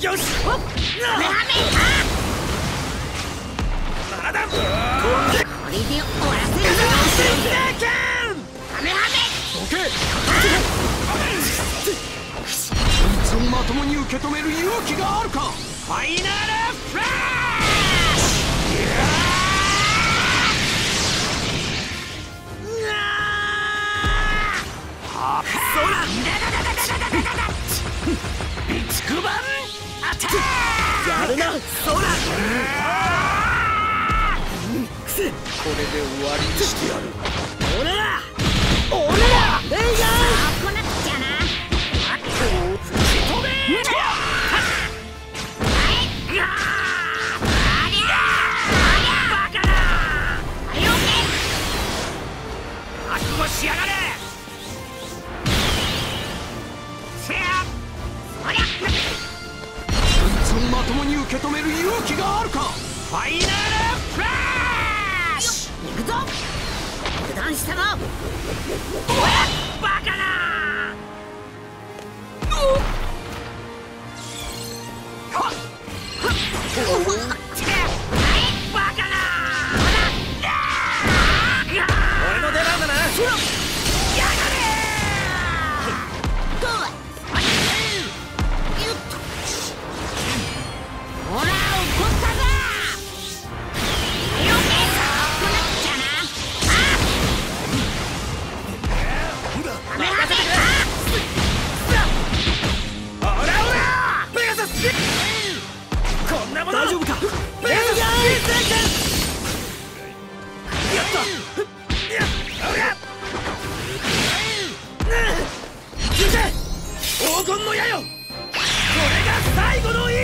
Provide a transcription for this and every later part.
よしおっラメまだこれで終わらせる。ぞハメハメどけこいつをまともに受け。止める勇気があるかファイナルフラッシュ。そら備蓄版やるな。そらこれで終わりにしてやる受け止める勇気があるか？ファイナルフラッシュ！行くぞ！油断したなおやバカな！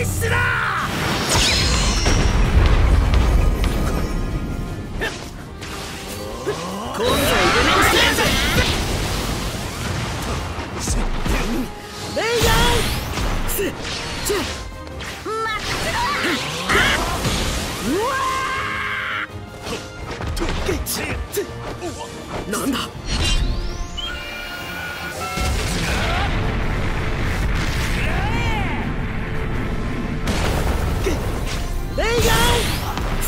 最後の一種だ今度は入れ直してやるぜレイヤー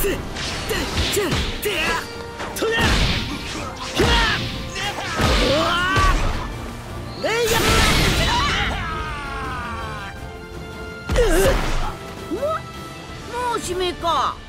せてちゃてやとやひゃうわレイヤーももうしめか。